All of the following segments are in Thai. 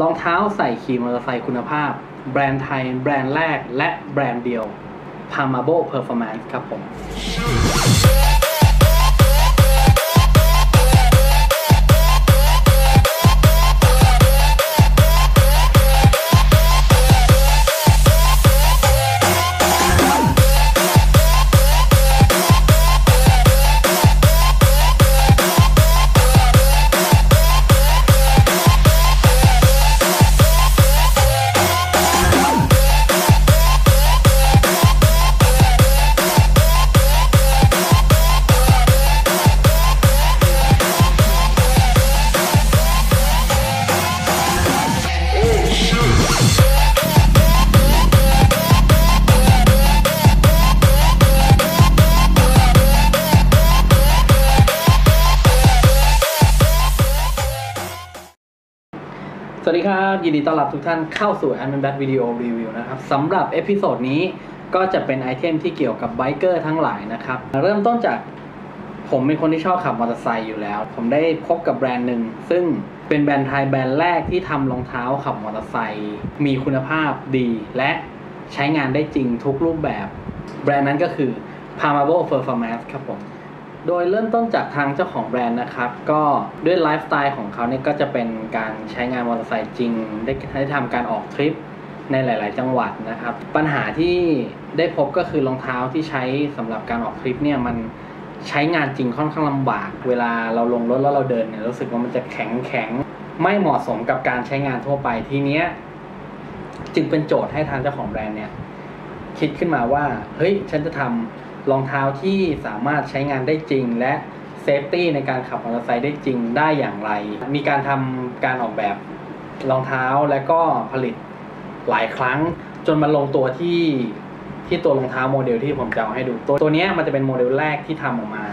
รองเท้าใส่ขี่มอเตอร์ไซค์คุณภาพ แบรนด์ไทย แบรนด์แรก และแบรนด์เดียว p a m a b o Performance ครับผม วัสดีครับ ยินดีต้อนรับทุกท่านเข้าสู่ a m a n b a t Video Review นะครับสำหรับ episode นี้ก็จะเป็น item ที่เกี่ยวกับ biker ทั้งหลายนะครับ เริ่มต้นจากผมเป็นคนที่ชอบขับมอเตอร์ไซค์อยู่แล้ว ผมได้พบกับแบรนด์หนึ่ง ซึ่งเป็นแบรนด์ไทยแบรนด์แรกที่ทำรองเท้าขับมอเตอร์ไซค์มีคุณภาพดี และใช้งานได้จริงทุกรูปแบบ แบรนด์นั้นก็คือ p a m a b o Performance ครับผม โดยเริ่มต้นจากทางเจ้าของแบรนด์นะครับ ก็ด้วยไลฟ์สไตล์ของเขาเนี่ยก็จะเป็นการใช้งานมอเตอร์ไซค์จริง ได้ได้ทำการออกทริปในหลาย ๆ จังหวัดนะครับ ปัญหาที่ได้พบก็คือรองเท้าที่ใช้สำหรับการออกทริปเนี่ยมันใช้งานจริงค่อนข้างลำบาก เวลาเราลงรถแล้วเราเดินเนี่ยรู้สึกว่ามันจะแข็งแข็งไม่เหมาะสมกับการใช้งานทั่วไปทีเนี้ยจึงเป็นโจทย์ให้ทางเจ้าของแบรนด์เนี่ยคิดขึ้นมาว่า เฮ้ย ฉันจะทำ รองเท้าที่สามารถใช้งานได้จริง และ safety ในการขับมอเตอร์ไซค์ได้จริงได้อย่างไร มีการทำการออกแบบรองเท้าและก็ผลิตหลายครั้ง จนมาลงตัวที่ที่ตัวรองเท้าโมเดลที่ผมจะเอาให้ดู ตัวตัวนี้มันจะเป็นโมเดลแรกที่ทำออกมา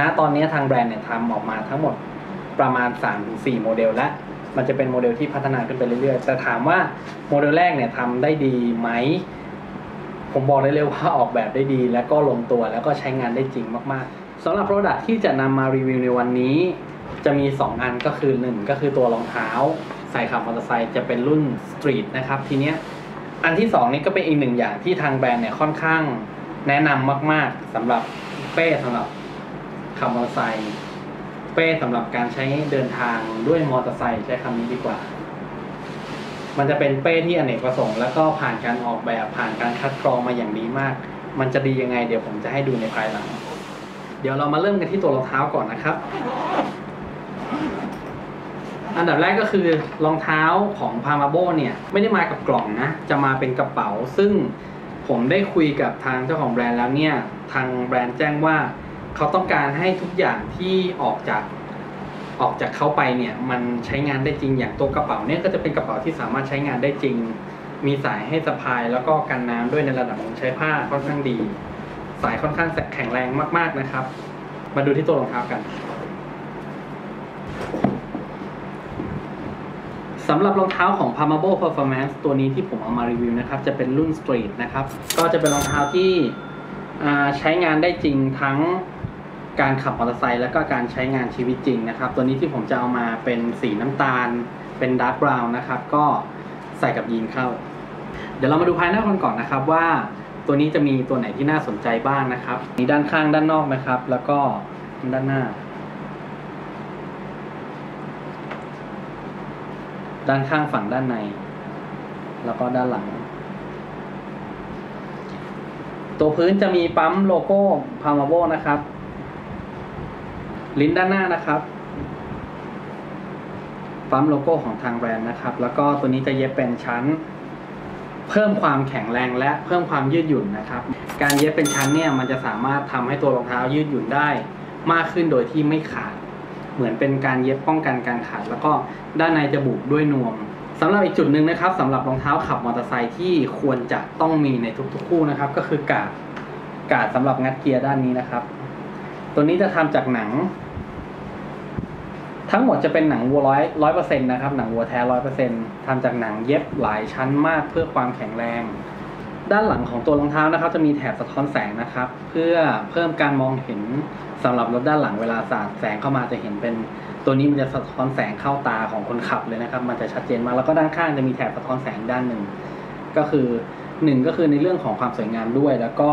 ณตอนนี้ทางแบรนด์เนี่ยทำออกมาทั้งหมดประมาณ 3-4 โมเดลแล้วมันจะเป็นโมเดลที่พัฒนาขึ้นไปเรื่อยๆ แต่ถามว่าโมเดลแรกเนี่ยทำได้ดีไหม ผมบอกได้เลยว่าออกแบบได้ดี และก็ลงตัวแล้วก็ใช้งานได้จริงมากๆสำหรับ Product ที่จะนำมารีวิวในวันนี้ จะมี 2 อันก็คือ 1 ก็คือตัวรองเท้า ใส่ขับมอเตอร์ไซค์จะเป็นรุ่นสตรีทนะครับทีเนี้ยอันที่ 2 นี่ก็เป็นอีกหนึ่งอย่างที่ทางแบรนด์เนี่ยค่อนข้างแนะนำมาก ๆสำหรับเป้สำหรับขับมอเตอร์ไซค์เป้สำหรับการใช้เดินทางด้วยมอเตอร์ไซค์ใช้คำนี้ดีกว่า มันจะเป็นเป้ที่อเนกประสงค์แล้วก็ผ่านการออกแบบผ่านการคัดกรองมาอย่างดีมาก มันจะดียังไง เดี๋ยวผมจะให้ดูในภายหลัง เดี๋ยวเรามาเริ่มกันที่ตัวรองเท้าก่อนนะครับ อันดับแรกก็คือรองเท้าของพามาโบเนี่ยไม่ได้มากับกล่องนะ จะมาเป็นกระเป๋า ซึ่งผมได้คุยกับทางเจ้าของแบรนด์แล้วเนี่ย ทางแบรนด์แจ้งว่า เขาต้องการให้ทุกอย่างที่ออกจาก ออกจากเขาไปเนี่ยมันใช้งานได้จริงอย่างตัวกระเป๋าเนี่ยก็จะเป็นกระเป๋าที่สามารถใช้งานได้จริง มีสายให้สะพายแล้วก็กันน้ำด้วยในระดับของใช้ผ้าค่อนข้างดี สายค่อนข้างแข็งแรงมาก ๆนะครับ มาดูที่ตัวรองเท้ากันสำหรับรองเท้าของ p a m a b o Performance ตัวนี้ที่ผมเอามารีวิวนะครับ จะเป็นรุ่น Street นะครับ ก็จะเป็นรองเท้าที่ใช้งานได้จริงทั้ง การขับมอเตอร์ไซค์แล้วก็การใช้งานชีวิตจริงนะครับ ตัวนี้ที่ผมจะเอามาเป็นสีน้ำตาล เป็นดาร์กบราวน์นะครับ ก็ใส่กับยีนเข้า เดี๋ยวเรามาดูภายนอกกันก่อนนะครับว่าตัวนี้จะมีตัวไหนที่น่าสนใจบ้างนะครับมีด้านข้างด้านนอกนะครับ แล้วก็ด้านหน้า ด้านข้างฝั่งด้านใน แล้วก็ด้านหลัง ตัวพื้นจะมีปั๊มโลโก้พามาโบนะครับ ลิ้นด้านหน้านะครับปั๊มโลโก้ของทางแบรนด์นะครับ แล้วก็ตัวนี้จะเย็บเป็นชั้น เพิ่มความแข็งแรงและเพิ่มความยืดหยุ่นนะครับ การเย็บเป็นชั้นเนี่ยมันจะสามารถทำให้ตัวรองเท้ายืดหยุ่นได้มากขึ้นโดยที่ไม่ขาด เหมือนเป็นการเย็บป้องกันการขาด แล้วก็ด้านในจะบุด้วยนวมสำหรับอีกจุดหนึ่งนะครับสำหรับรองเท้าขับมอเตอร์ไซค์ที่ควรจะต้องมีในทุกๆคู่นะครับ ก็คือกาดกาดสำหรับงัดเกียร์ด้านนี้นะครับ ตัวนี้จะทำจากหนัง ทั้งหมดจะเป็นหนังวัวร้อยร้อยเปอร์เซ็นต์นะครับ หนังวัวแท้ร้อยเปอร์เซ็นต์ทำจากหนังเย็บหลายชั้นมากเพื่อความแข็งแรง ด้านหลังของตัวรองเท้านะครับ จะมีแถบสะท้อนแสงนะครับ เพื่อเพิ่มการมองเห็นสำหรับรถด้านหลังเวลาสาดแสงเข้ามาจะเห็นเป็น ตัวนี้มันจะสะท้อนแสงเข้าตาของคนขับเลยนะครับ มันจะชัดเจนมากแล้วก็ด้านข้างจะมีแถบสะท้อนแสงด้านหนึ่งก็คือหนึ่งก็คือในเรื่องของความสวยงามด้วย แล้วก็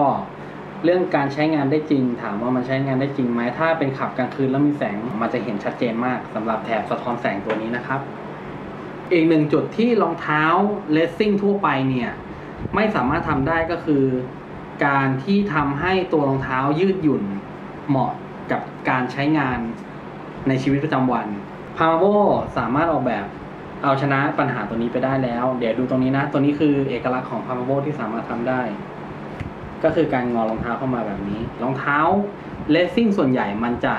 เรื่องการใช้งานได้จริง ถามว่ามันใช้งานได้จริงไหมถ้าเป็นขับกลางคืนแล้วมีแสงมันจะเห็นชัดเจนมากสำหรับแถบสะท้อนแสงตัวนี้นะครับ อีกหนึ่งจุดที่รองเท้าเลสซิ่งทั่วไปเนี่ยไม่สามารถทำได้ก็คือ การที่ทำให้ตัวรองเท้ายืดหยุ่นเหมาะกับการใช้งานในชีวิตประจำวันพา m โ o สามารถออกแบบเอาชนะปัญหาตัวนี้ไปได้แล้ว เดี๋ยวดูตรงนี้นะ ตัวนี้คือเอกลักษณ์ของพา m โ o ที่สามารถทำได้ ก็คือการงอรองเท้าเข้ามาแบบนี้ รองเท้าเลสซิ่งส่วนใหญ่มันจะ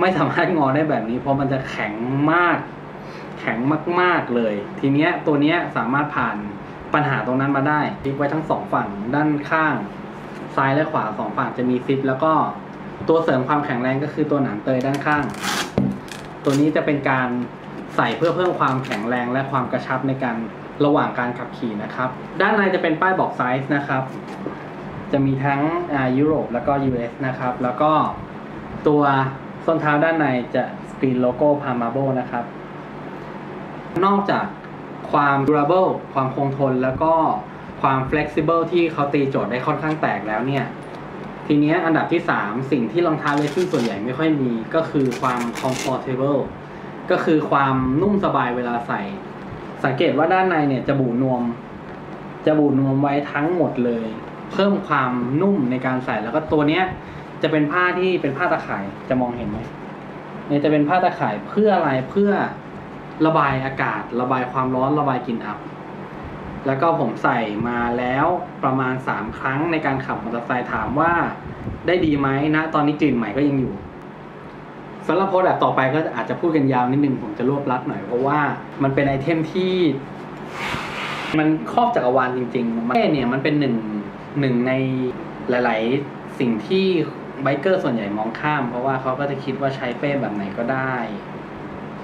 ไม่สามารถงอได้แบบนี้ เพราะมันจะแข็งมาก แข็งมาก ๆเลย ทีเนี้ยตัวเนี้ยสามารถผ่านปัญหาตรงนั้นมาได้ซิปไว้ทั้งสองฝั่งด้านข้าง ซ้ายและขวาสองฝั่งจะมีซิปแล้วก็ตัวเสริมความแข็งแรงก็คือตัวหนังเตยด้านข้าง ตัวนี้จะเป็นการใส่เพื่อเพิ่มความแข็งแรงและความกระชับในการระหว่างการขับขี่นะครับ ด้านในจะเป็นป้ายบอกไซส์นะครับ จะมีทั้งยุโรปแล้วก็ US นะครับ แล้วก็ตัวส้นเท้าด้านในจะสกรีนโลโก้ Pamabo นะครับ นอกจากความ durable ความคงทนแล้วก็ความ flexible ที่เขาตีโจทย์ได้ค่อนข้างแตกแล้วเนี่ย ทีเนี้ยอันดับที่ 3 สิ่งที่รองเท้าเลสซิ่งส่วนใหญ่ไม่ค่อยมีก็คือความ comfortable ก็คือความนุ่มสบายเวลาใส่ สังเกตว่าด้านในเนี่ยจะบูนวม จะบูนวมไว้ทั้งหมดเลย เพิ่มความนุ่มในการใส่แล้วก็ตัวเนี้ยจะเป็นผ้าที่เป็นผ้าตะข่ายจะมองเห็นไหมเนี่ยจะเป็นผ้าตะข่ายเพื่ออะไรเพื่อระบายอากาศ ระบายความร้อนระบายกลิ่นอับ แล้วก็ผมใส่มาแล้วประมาณ 3 ครั้งในการขับมอเตอร์ไซค์ถามว่าได้ดีไหมนะ ตอนนี้กลิ่นใหม่ก็ยังอยู่สำหรับ product ต่อไปก็อาจจะพูดกันยาวนิดนึงผมจะรวบลัดหน่อยเพราะว่ามันเป็น item ที่ มันครอบจักรวาลจริงๆมันเนี่ยมันเป็นหนึ่ง หนึ่งในหลาย ๆ สิ่งที่ biker ส่วนใหญ่มองข้าม เพราะว่าเขาก็จะคิดว่าใช้เป้แบบไหนก็ได้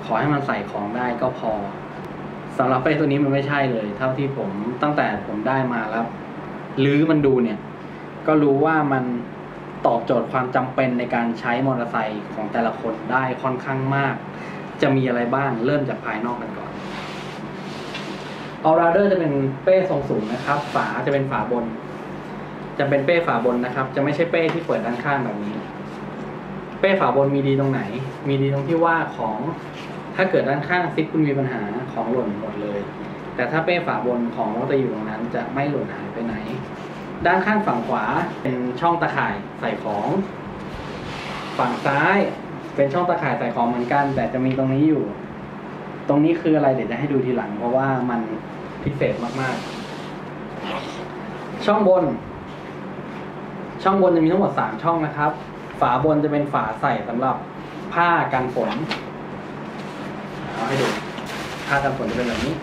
ขอให้มันใส่ของได้ก็พอสำหรับเป้ตัวนี้มันไม่ใช่เลย เท่าที่ผมตั้งแต่ผมได้มาแล้วลื้อมันดูเนี่ย ก็รู้ว่ามันตอบโจทย์ความจำเป็นในการใช้มอเตอร์ไซค์ของแต่ละคนได้ค่อนข้างมาก จะมีอะไรบ้างเริ่มจากภายนอกกันก่อนออราเดอร์จะเป็นเป้ทรงสูงนะครับ ฝาจะเป็นฝาบน จะเป็นเป้ฝาบนนะครับ จะไม่ใช่เป้ที่เปิดด้านข้างแบบนี้ เป้ฝาบนมีดีตรงไหน มีดีตรงที่ว่าของถ้าเกิดด้านข้างซิปคุณมีปัญหาของหล่นหมดเลย แต่ถ้าเป้ฝาบนของรถจะอยู่ตรงนั้น จะไม่หล่นหายไปไหน ด้านข้างฝั่งขวาเป็นช่องตะข่ายใส่ของ ฝั่งซ้ายเป็นช่องตะข่ายใส่ของเหมือนกัน แต่จะมีตรงนี้อยู่ ตรงนี้คืออะไรเดี๋ยวจะให้ดูทีหลัง เพราะว่ามันพิเศษมากๆ ช่องบน ช่องบนจะมีทั้งหมดสามช่องนะครับ ฝาบนจะเป็นฝาใส่สำหรับผ้ากันฝนเอาให้ดูผ้ากันฝนจะเป็นแบบนี้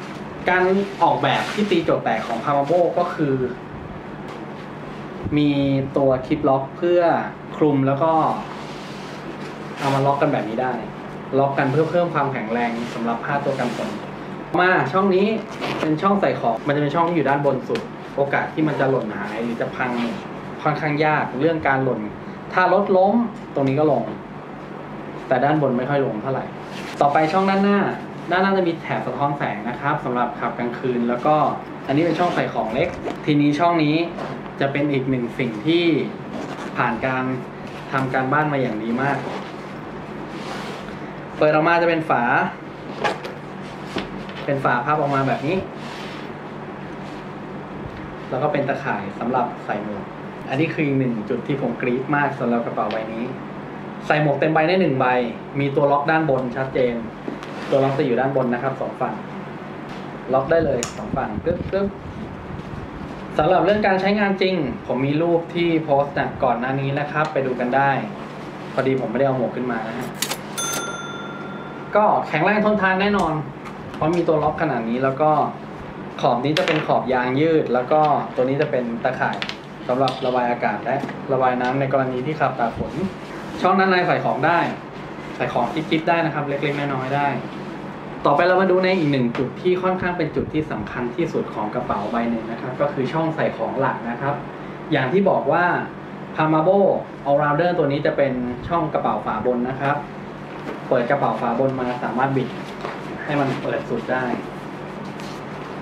การออกแบบที่ตีโจทย์แตกของพามาโบก็คือ มีตัวคลิปล็อกเพื่อคลุมแล้วก็เอามาล็อกกันแบบนี้ได้ ล็อกกันเพื่อเพิ่มความแข็งแรงสำหรับผ้าตัวกันฝนมาช่องนี้เป็นช่องใส่ของ มันจะเป็นช่องที่อยู่ด้านบนสุด โอกาสที่มันจะหล่นหายหรือจะพัง ค่อนข้างยากเรื่องการหล่น ถ้ารถล้มตรงนี้ก็ลง แต่ด้านบนไม่ค่อยลงเท่าไหร่ ต่อไปช่องด้านหน้า ด้านหน้าจะมีแถบสะท้อนแสงนะครับสำหรับขับกลางคืน แล้วก็อันนี้เป็นช่องใส่ของเล็ก ทีนี้ช่องนี้จะเป็นอีกหนึ่งสิ่งที่ผ่านการทำการบ้านมาอย่างดีมาก เปิดออกมาจะเป็นฝา เป็นฝาพับออกมาแบบนี้ แล้วก็เป็นตะข่ายสำหรับใส่หมวก อันนี้คืออีกหนึ่งจุดที่ผมกรี๊ดมากสำหรับกระเป๋าใบนี้ ใส่หมวกเต็มใบได้หนึ่งใบ มีตัวล็อกด้านบนชัดเจน ตัวล็อกจะอยู่ด้านบนนะครับสองฝั่ง ล็อกได้เลยสองฝั่งปึ๊บปึ๊บสำหรับเรื่องการใช้งานจริง ผมมีรูปที่โพสต์นะก่อนหน้านี้นะครับ ไปดูกันได้ พอดีผมไม่ได้เอาหมวกขึ้นมานะฮะก็แข็งแรงทนทานแน่นอน เพราะมีตัวล็อกขนาดนี้แล้วก็ขอบนี้จะเป็นขอบยางยืด แล้วก็ตัวนี้จะเป็นตะข่าย สำหรับระบายอากาศและระบายน้ำในกรณีที่ขับตากฝน ช่องด้านในใส่ของได้ ใส่ของที่คิดได้นะครับ เล็กๆน้อยๆได้ ต่อไปเรามาดูในอีกหนึ่งจุดที่ค่อนข้างเป็นจุดที่สำคัญที่สุดของกระเป๋าใบหนึ่งนะครับ ก็คือช่องใส่ของหลักนะครับ อย่างที่บอกว่า p a m a b o All Rounder ตัวนี้จะเป็นช่องกระเป๋าฝาบนนะครับ เปิดกระเป๋าฝาบนมาสามารถบิดให้มันเปิดสุดได้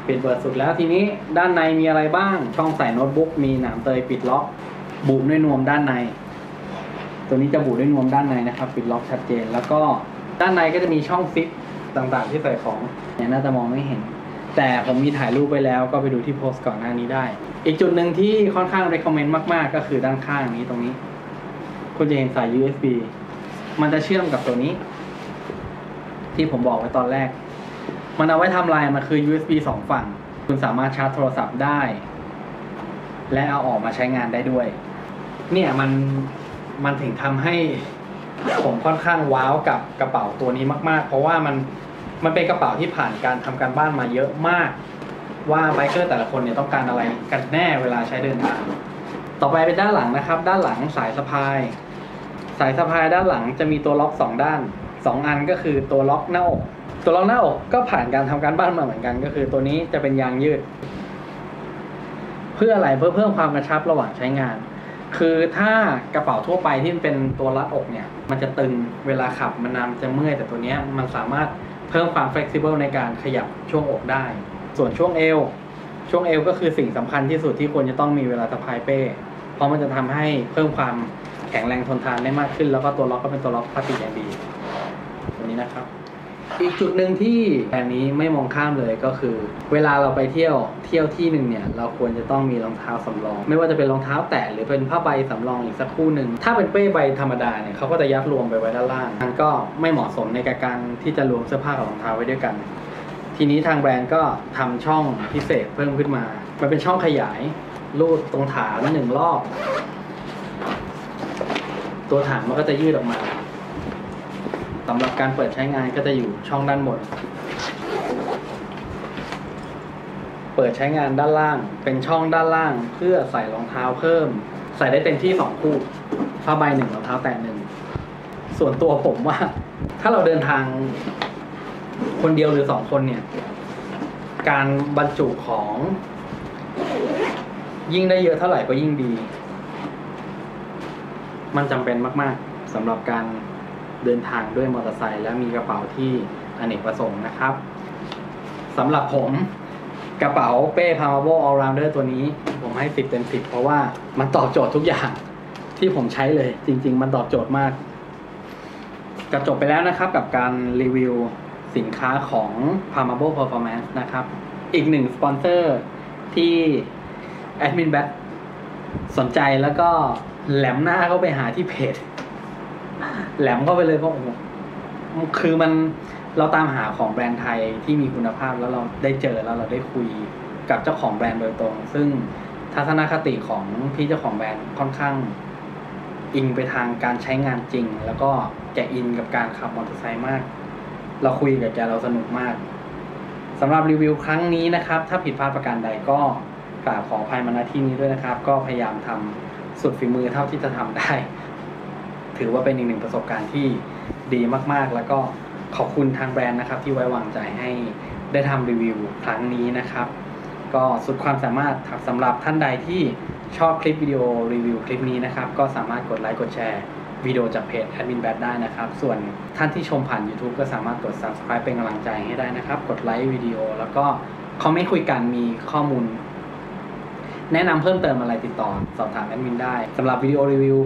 ปิดเปิดสุดแล้วทีนี้ด้านในมีอะไรบ้าง ช่องใส่โน้ตบุ๊กมีหนามเตยปิดล็อก บุด้วยนวมด้านใน ตัวนี้จะบุด้วยนวมด้านในนะครับ ปิดล็อกชัดเจน แล้วก็ด้านในก็จะมีช่องซิปต่างๆ ที่ใส่ของเนี่ยน่าจะมองไม่เห็น แต่ผมมีถ่ายรูปไปแล้วก็ไปดูที่โพสต์ก่อนหน้านี้ได้ อีกจุดหนึ่งที่ค่อนข้าง recommend มากๆ ก็คือด้านข้างนี้ตรงนี้ คุณจะเห็นสาย USB มันจะเชื่อมกับตัวนี้ ที่ผมบอกไว้ตอนแรก มันเอาไว้ทำลายมันคือ USB สองฝั่ง คุณสามารถชาร์จโทรศัพท์ได้ และเอาออกมาใช้งานได้ด้วย เนี่ยมันมันถึงทำให้ผมค่อนข้างว้าวกับกระเป๋าตัวนี้มาก ๆ เพราะว่ามันมันเป็นกระเป๋าที่ผ่านการทำการบ้านมาเยอะมาก ว่าไบเกอร์แต่ละคนเนี่ยต้องการอะไรกันแน่เวลาใช้เดินทางต่อไปเป็นด้านหลังนะครับ ด้านหลังสายสะพาย สายสะพายด้านหลังจะมีตัวล็อกสองด้านสองอันก็คือตัวล็อกหน้าอก ตัวล็อกหน้าอกก็ผ่านการทำการบ้านมาเหมือนกัน ก็คือตัวนี้จะเป็นยางยืด เพื่ออะไรเพื่อเพิ่มความกระชับระหว่างใช้งาน คือถ้ากระเป๋าทั่วไปที่มันเป็นตัวรัดอกเนี่ย มันจะตึงเวลาขับมันนำจะเมื่อยแต่ตัวเนี้ยมันสามารถเพิ่มความ flexible ในการขยับช่วงอกได้ ส่วนช่วงเอวช่วงเอวก็คือสิ่งสำคัญที่สุดที่ควรจะต้องมีเวลาสะพายเป้ เพราะมันจะทำให้เพิ่มความแข็งแรงทนทานได้มากขึ้น แล้วก็ตัวล็อกก็เป็นตัวล็อกพลาสติกอย่างดีตัวนี้นะครับ อีกจุดหนึ่งที่แบรนด์นี้ไม่มองข้ามเลยก็คือ เวลาเราไปเที่ยวเที่ยวที่หนึ่งเนี่ยเราควรจะต้องมีรองเท้าสำรอง ไม่ว่าจะเป็นรองเท้าแตะหรือเป็นผ้าใบสำรองอีกสักคู่หนึ่งถ้าเป็นเป้ใบธรรมดาเนี่ยเขาก็จะยัดรวมไปไว้ด้านล่างมันก็ไม่เหมาะสมในการที่จะรวมเสื้อผ้ากับรองเท้าไว้ด้วยกัน ทีนี้ทางแบรนด์ก็ทำช่องพิเศษเพิ่มขึ้นมา มันเป็นช่องขยายรูดตรงฐานหนึ่งรอบ ตัวฐานมันก็จะยืดออกมา สำหรับการเปิดใช้งานก็จะอยู่ช่องด้านบน เปิดใช้งานด้านล่าง เป็นช่องด้านล่าง เพื่อใส่รองเท้าเพิ่ม ใส่ได้เต็มที่สองคู่ผ้าใบหนึ่งรองเท้าแตะหนึ่งส่วนตัวผมว่า ถ้าเราเดินทางคนเดียวหรือสองคนเนี่ย การบรรจุของ ยิ่งได้เยอะเท่าไหร่ก็ยิ่งดี มันจำเป็นมาก ๆสำหรับการ เดินทางด้วยมอเตอร์ไซค์และมีกระเป๋าที่อเนกประสงค์นะครับสำหรับผมกระเป๋าเป้ p a m a b o All Rounder ตัวนี้ ผมให้ 10 เต็ม 10 เพราะว่ามันตอบโจทย์ทุกอย่างที่ผมใช้เลย จริง ๆ มันตอบโจทย์มากก็จบไปแล้วนะครับกับการรีวิวสินค้าของ p a m a b o Performance นะครับ อีกหนึ่งสปอนเซอร์ที่แอดมิน Battz สนใจแล้วก็แหลมหน้าเข้าไปหาที่เพจ แหลมเข้าไปเลยเพราะคือมันเราตามหาของแบรนด์ไทยที่มีคุณภาพแล้วเราได้เจอแล้วเราได้คุยกับเจ้าของแบรนด์โดยตรง ซึ่งทัศนคติของพี่เจ้าของแบรนด์ค่อนข้างอิงไปทางการใช้งานจริง แล้วก็แกอินกับการขับมอเตอร์ไซค์มาก เราคุยกับแกเราสนุกมากสำหรับรีวิวครั้งนี้นะครับ ถ้าผิดพลาดประการใดก็กราบขออภัยมาณที่นี้ด้วยนะครับ ก็พยายามทำสุดฝีมือเท่าที่จะทำได้ ถือว่าเป็นอีกหนึ่งประสบการณ์ที่ดีมากๆ แล้วก็ขอบคุณทางแบรนด์นะครับ ที่ไว้วางใจให้ได้ทำรีวิวครั้งนี้นะครับ ก็สุดความสามารถสำหรับท่านใดที่ชอบคลิปวิดีโอรีวิวคลิปนี้นะครับ ก็สามารถกดไลค์กดแชร์วิดีโอจากเพจ Admin Battz ได้นะครับ ส่วนท่านที่ชมผ่าน YouTube ก็สามารถกด subscribe เป็นกำลังใจให้ได้นะครับ กดไลค์วิดีโอ แล้วก็คอมเมนต์คุยกันมีข้อมูล แนะนำเพิ่มเติมอะไรติดต่อ สอบถามแอดมินได้สำหรับวิดีโอรีวิว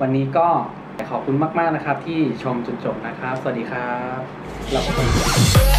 วันนี้ก็ ขอบคุณมาก ๆ นะครับ ที่ชมจนจบนะครับ สวัสดีครับเราพบกัน